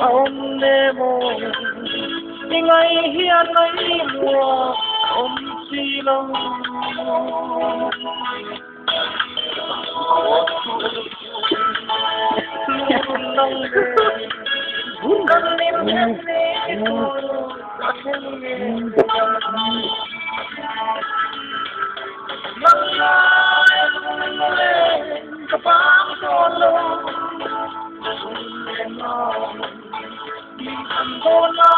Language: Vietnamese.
Ông nemo, ingay hiyan mùa ông chi silang. Thank you. Ako na